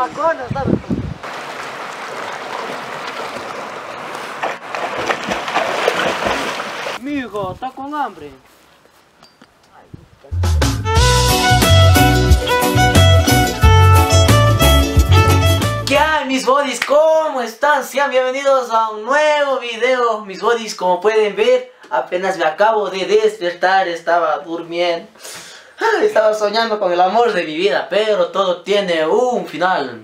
Vacuna, ¿sabes? Mi hijo, está con hambre. ¿Qué hay mis bodies? ¿Cómo están? Sean bienvenidos a un nuevo video Mis bodies, como pueden ver Apenas me acabo de despertar Estaba durmiendo Estaba soñando con el amor de mi vida Pero todo tiene un final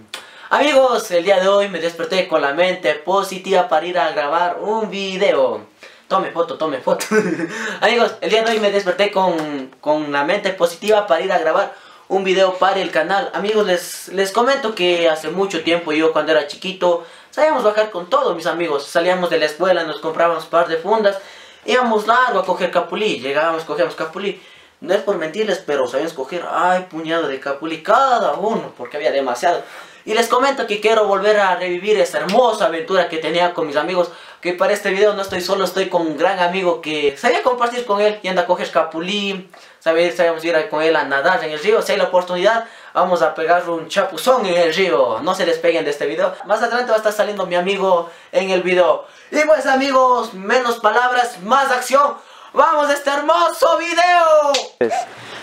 Amigos, el día de hoy me desperté con la mente positiva para ir a grabar un video Tome foto, tome foto Amigos, el día de hoy me desperté con, con la mente positiva para ir a grabar un video para el canal. Amigos, les, les comento que hace mucho tiempo yo cuando era chiquito salíamos a bajar con todos mis amigos. Salíamos de la escuela, nos comprábamos un par de fundas, íbamos largo a coger capulí, llegábamos, cogíamos capulí. No es por mentirles, pero sabíamos coger, ay, puñado de capulí cada uno, porque había demasiado. Y les comento que quiero volver a revivir esa hermosa aventura que tenía con mis amigos. Que para este video no estoy solo, estoy con un gran amigo que sabía compartir con él y anda a coger capulí. Sabía, sabíamos ir con él a nadar en el río. Si hay la oportunidad, vamos a pegar un chapuzón en el río. No se despeguen de este video. Más adelante va a estar saliendo mi amigo en el video. Y pues amigos, menos palabras, más acción. ¡Vamos a este hermoso video!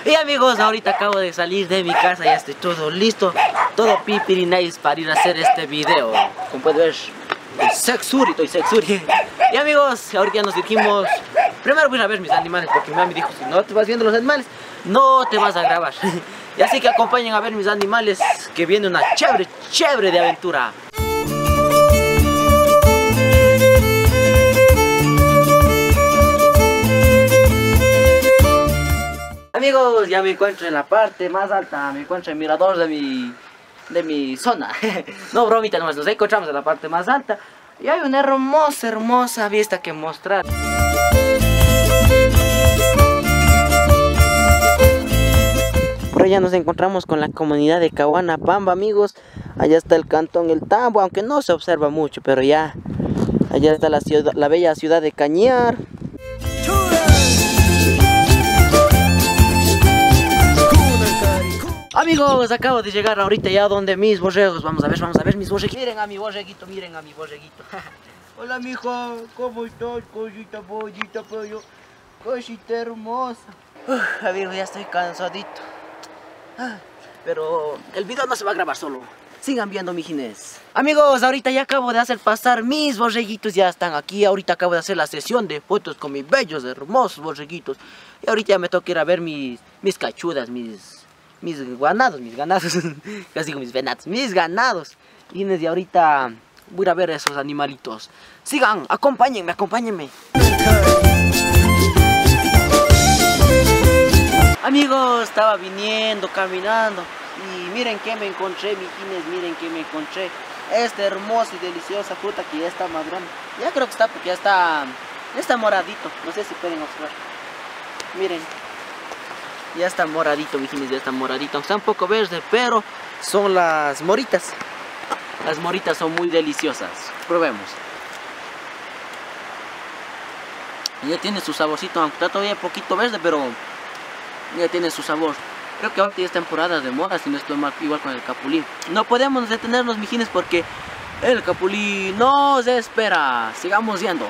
Y amigos, ahorita acabo de salir de mi casa, ya estoy todo listo, todo nice para ir a hacer este video. Como pueden ver, sexuri, estoy sexuri. Y amigos, ahorita ya nos dirigimos. Primero voy a ver mis animales, porque mi mami dijo, si no te vas viendo los animales, no te vas a grabar. Y así que acompañen a ver mis animales, que viene una chévere, chévere de aventura. Amigos, ya me encuentro en la parte más alta, me encuentro en el mirador de mi, de mi zona. no, bromita nomás, nos encontramos en la parte más alta y hay una hermosa, hermosa vista que mostrar. Por allá nos encontramos con la comunidad de Cahuana Pamba, amigos. Allá está el cantón El Tambo, aunque no se observa mucho, pero ya. Allá está la, ciudad, la bella ciudad de Cañar. Amigos, acabo de llegar ahorita ya donde mis borregos. Vamos a ver, vamos a ver mis borreguitos. Miren a mi borreguito, miren a mi borreguito. Hola, mijo, ¿cómo estás? Cosita, pollita, pollo. Cosita hermosa. Uf, amigos, ya estoy cansadito. Ah, Pero el video no se va a grabar solo. Sigan viendo, mijines. Amigos, ahorita ya acabo de hacer pasar mis borreguitos. Ya están aquí. Ahorita acabo de hacer la sesión de fotos con mis bellos, hermosos borreguitos. Y ahorita ya me toca ir a ver mis, mis cachudas, mis mis ganados, mis ganados, casi digo mis venados, mis ganados. Y desde ahorita voy a ver a esos animalitos. Sigan, acompáñenme, acompáñenme. Amigos, estaba viniendo, caminando. Y miren que me encontré, mijines, miren que me encontré. Esta hermosa y deliciosa fruta que ya está más grande. Ya creo que está porque ya está, ya está moradito. No sé si pueden observar. Miren, ya está moradito, mijines, ya está moradito. Está un poco verde, pero son las moritas. Las moritas son muy deliciosas. Probemos. Ya tiene su saborcito, aunque está todavía un poquito verde, pero ya tiene su sabor. Creo que ahorita ya es temporada de moda, si no estoy mal, igual con el capulín. No podemos detenernos, mijines, porque el capulín nos espera. Sigamos yendo.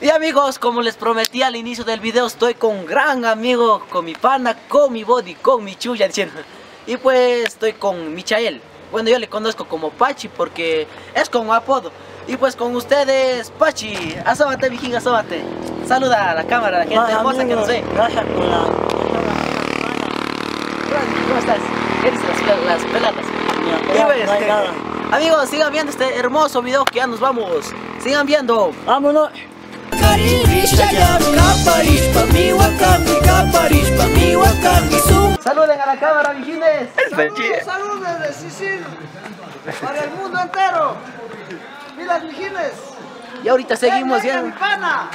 Y amigos, como les prometí al inicio del video, estoy con un gran amigo, con mi pana, con mi body, con mi chulla, diciendo. Y pues estoy con Michael. Bueno, yo le conozco como Pachi porque es como apodo. Y pues con ustedes, Pachi, asómate, viking, asómate. Saluda a la cámara, a la gente hermosa que nos ve. Gracias por la... ¿Cómo estás? ¿Qué dices las, las peladas? Y No hay nada. amigos, sigan viendo este hermoso video que ya nos vamos. Sigan viendo. Vámonos. Saluden a la cámara, vigines. Saludos, saludos desde Sicil para el mundo entero. Milas Mijines. Y ahorita seguimos ya. mi pana.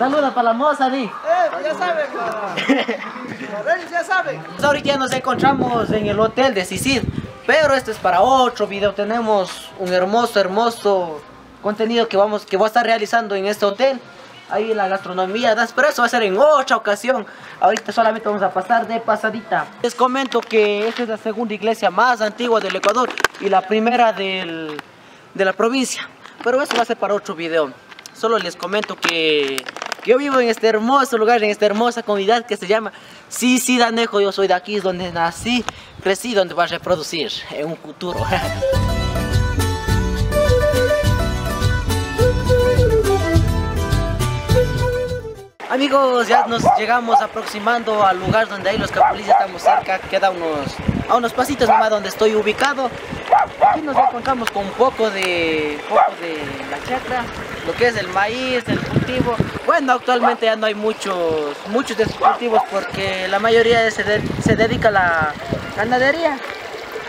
Saluda para la moza, Di. Eh, ya saben, para. Ya saben. Pues ahorita ya nos encontramos en el hotel de Sisid. Pero esto es para otro video. Tenemos un hermoso, hermoso contenido que vamos que voy a estar realizando en este hotel. Ahí la gastronomía, das, pero eso va a ser en otra ocasión. Ahorita solamente vamos a pasar de pasadita. Les comento que esta es la segunda iglesia más antigua del Ecuador y la primera del, de la provincia. Pero eso va a ser para otro video. Solo les comento que yo vivo en este hermoso lugar, en esta hermosa comunidad que se llama Sisi Danejo. Yo soy de aquí, es donde nací, crecí, donde voy a reproducir en un futuro. Amigos, ya nos llegamos aproximando al lugar donde hay los capulis, ya estamos cerca, queda unos, a unos pasitos nomás donde estoy ubicado. Aquí nos encontramos con un poco de, poco de la chacra, lo que es el maíz, el cultivo. Bueno, actualmente ya no hay muchos, muchos de estos cultivos porque la mayoría se, de- se dedica a la ganadería.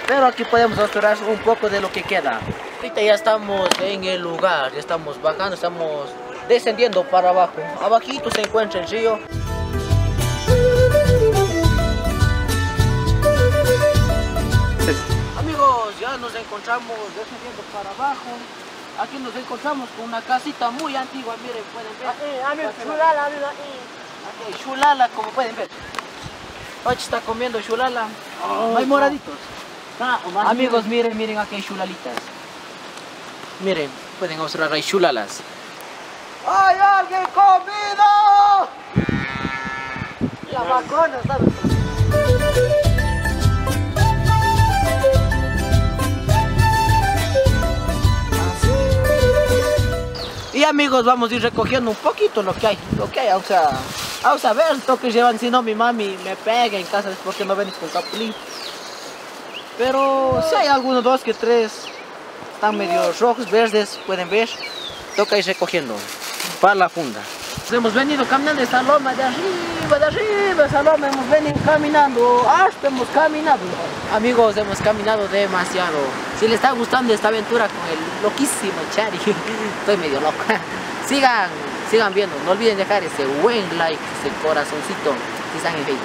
Pero aquí podemos observar un poco de lo que queda. Ahorita ya estamos en el lugar, ya estamos bajando, estamos descendiendo para abajo. Abajito se encuentra el río. Nos encontramos descendiendo para abajo. Aquí nos encontramos con una casita muy antigua, miren, pueden ver. Aquí hay chulala, como pueden ver. Pachi está comiendo chulala. No hay moraditos. Amigos, miren, miren, aquí hay chulalitas. Miren, pueden observar, hay chulalas. ¡Hay alguien comido! La vacuna, ¿sabes? Amigos, vamos a ir recogiendo un poquito lo que hay, lo que hay, o sea, vamos a ver el toque llevan, si no mi mami me pega en casa es porque no venís con capulín. Pero si hay algunos, dos que tres, están medio rojos, verdes, pueden ver, toca ir recogiendo para la funda. Hemos venido caminando esta loma de arriba, de arriba, esa loma, hemos venido caminando, hasta hemos caminado. Amigos, hemos caminado demasiado. Si les está gustando esta aventura con el loquísimo Chari, estoy medio loco. Sigan, sigan viendo, no olviden dejar ese buen like, ese corazoncito, si están en Facebook.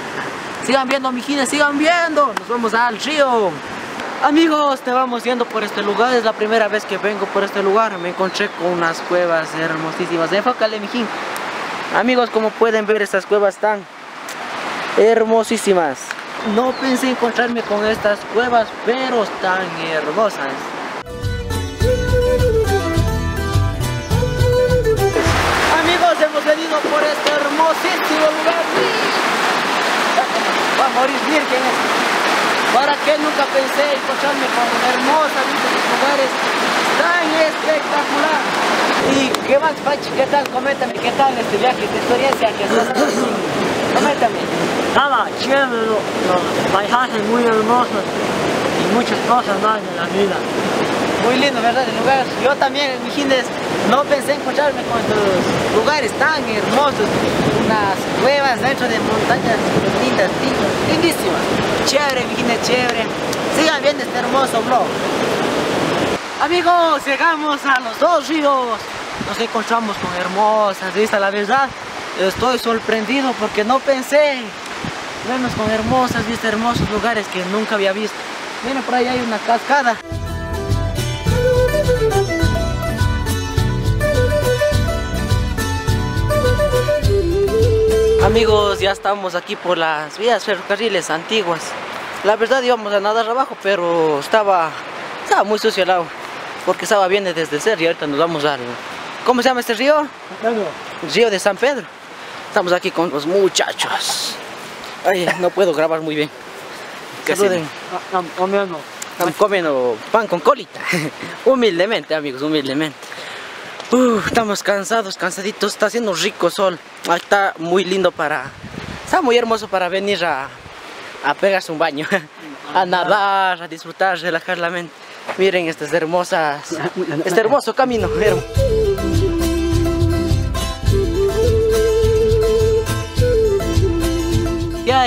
Sigan viendo, mijines, sigan viendo, nos vamos al río. Amigos, te vamos yendo por este lugar, es la primera vez que vengo por este lugar, me encontré con unas cuevas hermosísimas, enfócale mijín. Amigos, como pueden ver, estas cuevas están hermosísimas. No pensé encontrarme con estas cuevas, pero están hermosas. Amigos, hemos venido por este hermosísimo lugar. Va a morir virgen. ¿Para qué nunca pensé encontrarme con hermosas lugares tan espectacular? ¿Y qué más, Pachi? ¿Qué tal? Coméntame, ¿qué tal este viaje, tu experiencia que estás? Coméntame. Nada, chévere, lo- los paisajes muy hermosos y muchas cosas más de la vida. Muy lindo, ¿verdad? El lugar. Yo también, mijines, no pensé encontrarme con estos lugares tan hermosos. Unas cuevas dentro de montañas lindas, lindísimas. Chévere, mijines, chévere. Sigan viendo este hermoso blog. Amigos, llegamos a los dos ríos. Nos encontramos con hermosas vistas, la verdad. Estoy sorprendido porque no pensé vernos con hermosas vistas, hermosos lugares que nunca había visto. Miren, por ahí hay una cascada. Amigos, ya estamos aquí por las vías ferrocarriles antiguas. La verdad íbamos a nadar abajo, pero estaba, estaba muy sucio el agua. Porque estaba bien desde el cerro y ahorita nos vamos al... ¿Cómo se llama este río? El río de San Pedro. Estamos aquí con los muchachos. Ay, no puedo grabar muy bien. Saluden. ah, ah, comiendo. Están comiendo pan con colita. humildemente, amigos, humildemente. Estamos cansados, cansaditos. Está haciendo rico sol. Ah, Está muy lindo para. Está muy hermoso para venir a, a pegarse un baño. a nadar, a disfrutar, relajar la mente. Miren estas hermosas. Este hermoso camino. hermo-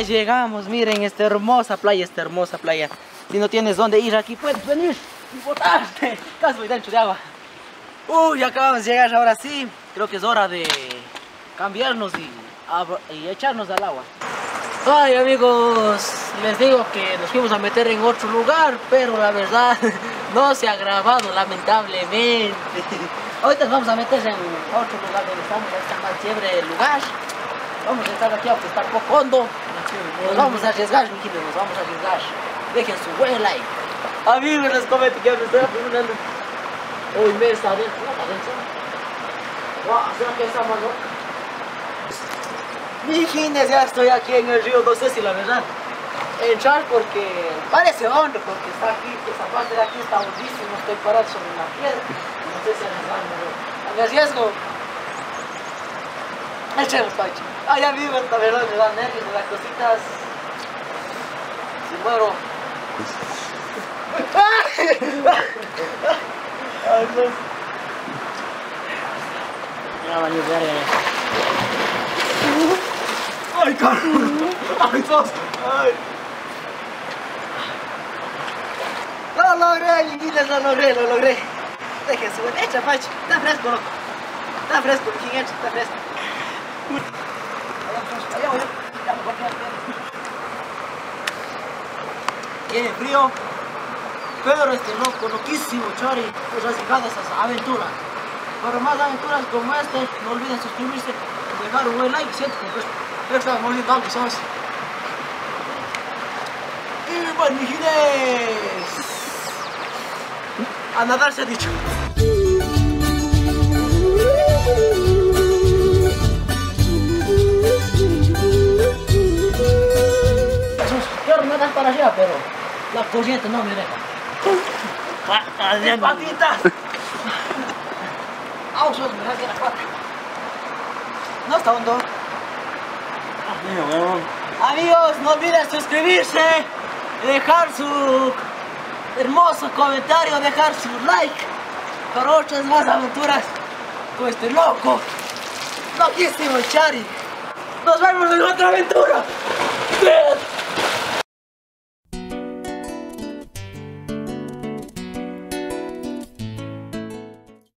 Llegamos, miren esta hermosa playa, esta hermosa playa. Si no tienes dónde ir aquí, puedes venir y botarte. Casi voy dentro de agua. Uy, acabamos de llegar ahora sí. Creo que es hora de cambiarnos y, echarnos al agua. Ay amigos, les digo que nos fuimos a meter en otro lugar, pero la verdad no se ha grabado lamentablemente. Ahorita vamos a meter en otro lugar donde estamos, está más chévere el lugar. Vamos a estar aquí aunque está poco hondo. Nos vamos a arriesgar, mijitos, nos vamos a arriesgar. Dejen su buen like. Amigos, les comento que me estoy preguntando. Uy, me está adentro, adentro. Wow, ¿será que está más loco? Mijines, ya estoy aquí en el río, no sé si la verdad entrar porque parece hondo porque está aquí, esa parte de aquí está hondísimo, estoy parado sobre una piedra. No sé si arriesgarme, ¿no? Me arriesgo. Echemos, Pachi. Ay, a mí la verdad me da nervios, me da cositas. Si muero. Ay, no. Ya valió verga. Ay, cabrón. Ay, Dios. Ay. Lo logré, niñitas, lo logré, lo logré. Dejen su echa, Pachi. Está fresco, loco. Está fresco, mijín, echa, está fresco. Allá voy, ya me voy a quedar bien. Tiene frío, pero este loco, loquísimo, Chori, pues ha llegado a esas aventuras. Para más aventuras como este, no olviden suscribirse, dejar un buen like, siento que pues, estamos moliendo algo, ¿sabes? Y bueno, a nadar se ha dicho. Para allá, pero la corriente no me deja. ¡Mis patitas! ¡Au, sos, me rasgué la pata! No está hondo. Amigos, no olviden suscribirse, dejar su hermoso comentario, dejar su like para otras más aventuras con este loco, loquísimo Chari. Nos vemos en otra aventura.